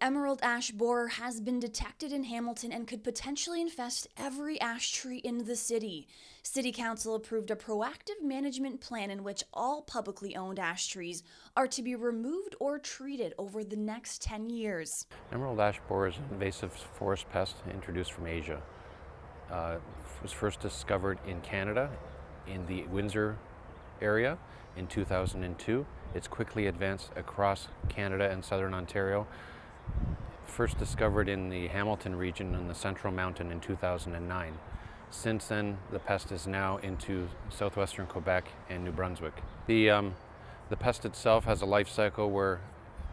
emerald ash borer has been detected in Hamilton and could potentially infest every ash tree in the city. City Council approved a proactive management plan in which all publicly owned ash trees are to be removed or treated over the next 10 years. Emerald ash borer is an invasive forest pest introduced from Asia. Uh, was first discovered in Canada in the Windsor area in 2002. It's quickly advanced across Canada and southern Ontario. First discovered in the Hamilton region in the Central Mountain in 2009. Since then, the pest is now into southwestern Quebec and New Brunswick. The, um, the pest itself has a life cycle where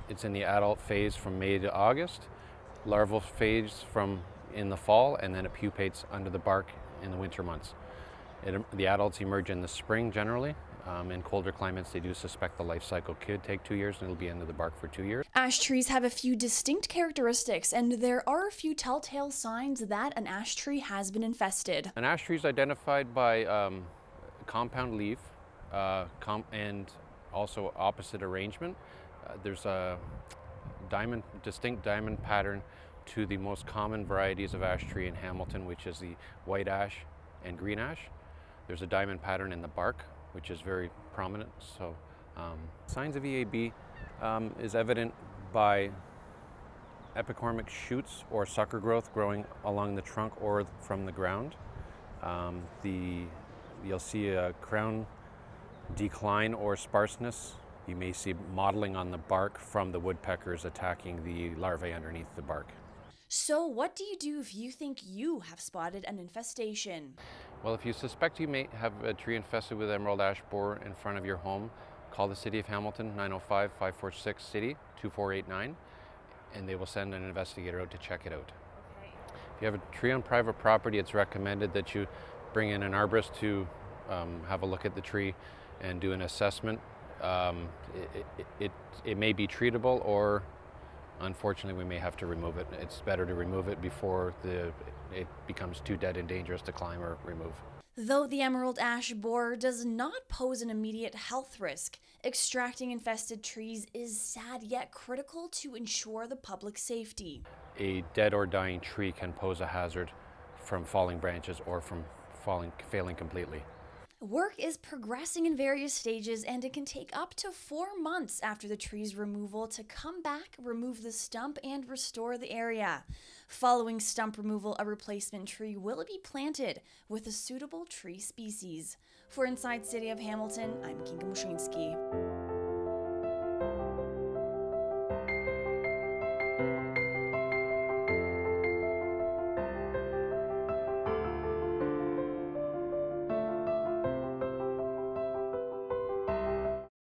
it's in the adult phase from May to August, larval phase from in the fall, and then it pupates under the bark in the winter months. It, the adults emerge in the spring generally. Um, in colder climates, they do suspect the life cycle could take two years and it'll be under the bark for two years. Ash trees have a few distinct characteristics, and there are a few telltale signs that an ash tree has been infested. An ash tree is identified by um, compound leaf uh, com and also opposite arrangement. Uh, there's a diamond, distinct diamond pattern to the most common varieties of ash tree in Hamilton, which is the white ash and green ash. There's a diamond pattern in the bark, which is very prominent. So um, signs of EAB um, is evident by epicormic shoots or sucker growth growing along the trunk or from the ground. Um, the, you'll see a crown decline or sparseness. You may see mottling on the bark from the woodpeckers attacking the larvae underneath the bark. So, what do you do if you think you have spotted an infestation? Well, if you suspect you may have a tree infested with emerald ash borer in front of your home, call the City of Hamilton 905 546 City 2489 and they will send an investigator out to check it out. Okay. If you have a tree on private property, it's recommended that you bring in an arborist to um, have a look at the tree and do an assessment. Um, it, it, it, it may be treatable or unfortunately we may have to remove it. It's better to remove it before the, it becomes too dead and dangerous to climb or remove. Though the emerald ash borer does not pose an immediate health risk, extracting infested trees is sad yet critical to ensure the public safety. A dead or dying tree can pose a hazard from falling branches or from falling, failing completely. Work is progressing in various stages, and it can take up to four months after the tree's removal to come back, remove the stump, and restore the area. Following stump removal, a replacement tree will be planted with a suitable tree species. For Inside City of Hamilton, I'm Kinga Mushinsky.